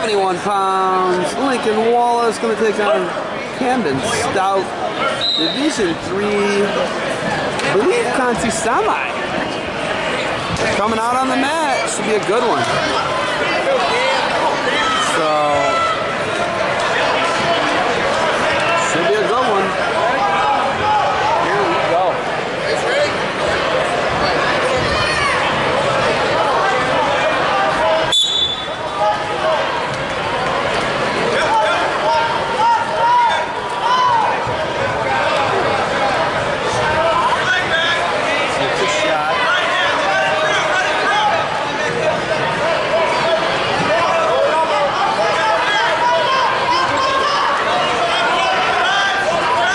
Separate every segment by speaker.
Speaker 1: 71 pounds. Lincoln Wallace going to take on Kamden Stout. Division 3, I believe Conti Semi. Coming out on the mat. Should be a good one. So, should be a good one. Here we go. It's a shot.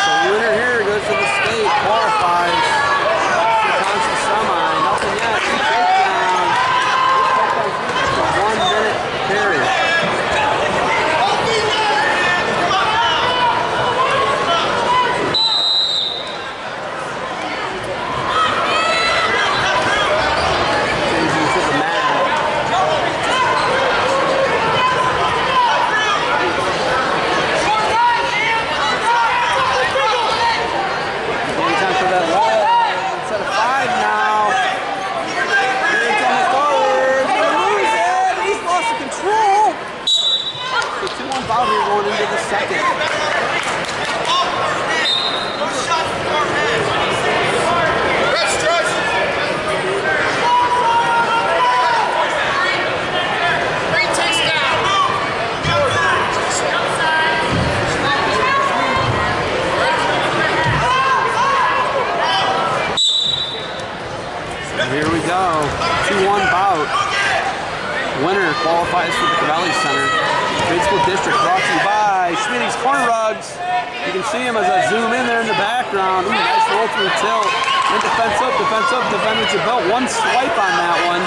Speaker 1: So winner here goes to the state, qualifies. Constance Semi, nothing yet. Two takedowns. It's a one minute period. Changing to the mat. Getting time for that wall. Instead of five now. Getting coming forward. He's gonna lose it. He's lost the control. So 2-1 foul here going into the second. Here we go. 2-1 bout. Winner qualifies for the Covelli Center. Grade School District brought to you by Schmitty's Corner Rugs. You can see him as I zoom in there in the background. Ooh, nice roll through tilt. And defense up, defense up, defender to belt. One swipe on that one.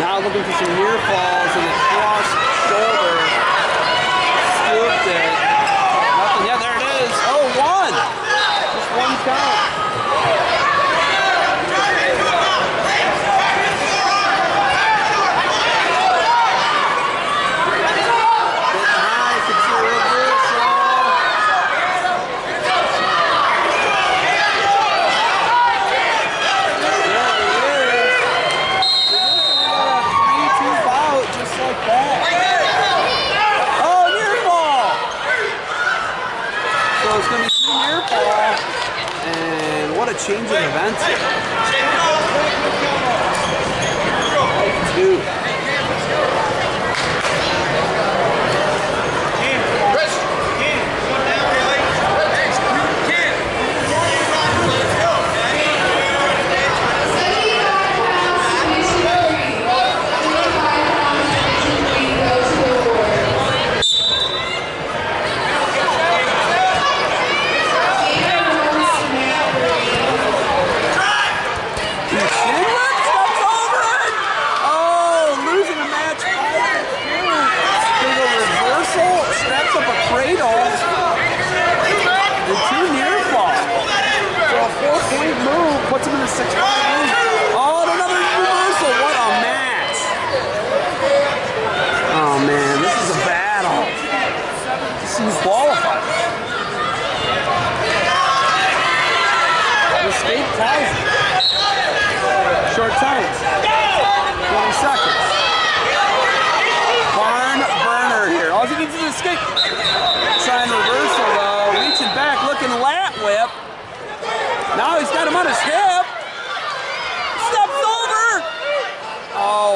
Speaker 1: Now looking for some near falls and a cross shoulder. Scooped it. Nothing. Yeah, there it is. Oh, one. Just one count. Getting high, could see a reversal. There it is. Reversal, we got a three-two bout just like that. Oh, near fall. So it's going to be two near fall. Of events. Two. Shinwick steps over it. Oh, losing a match five to two. There's a reversal, straps up a cradle. The two near fall. So a four-point move puts him in the six-point. Oh, another reversal. What a match. Oh man, this is a battle. This is qualified. The state ties. Short times. 20 seconds.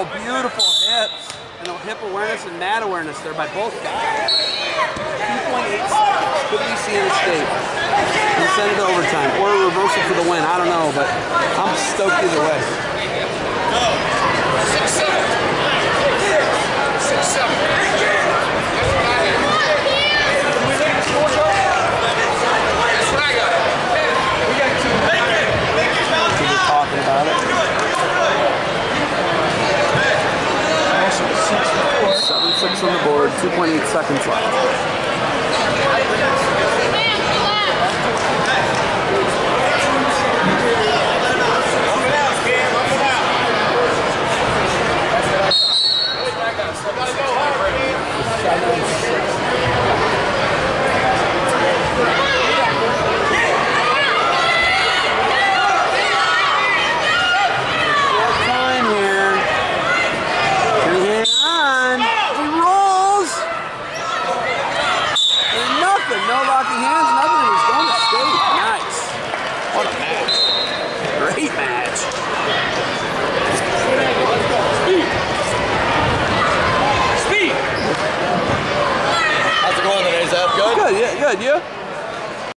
Speaker 1: Oh, beautiful hips. And hip awareness and mat awareness there by both guys. 2.8 seconds. Could we see an escape? And send it to overtime. Or a reversal for the win. I don't know, but I'm stoked either way. People 2.8 seconds left.